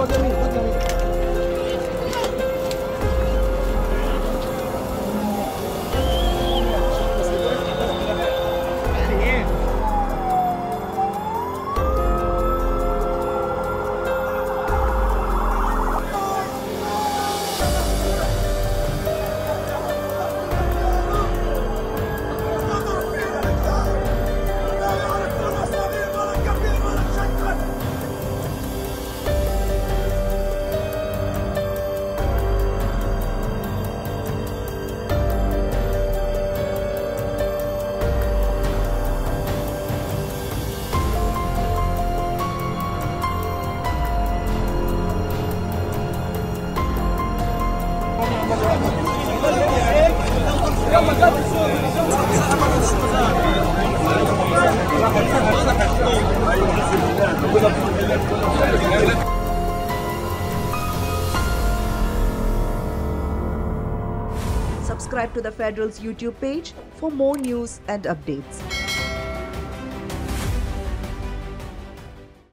我先给你，我先给。Subscribe to the Federal's YouTube page for more news and updates.